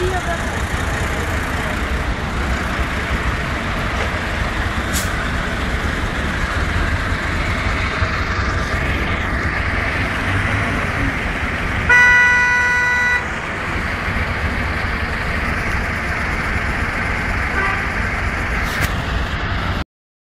be a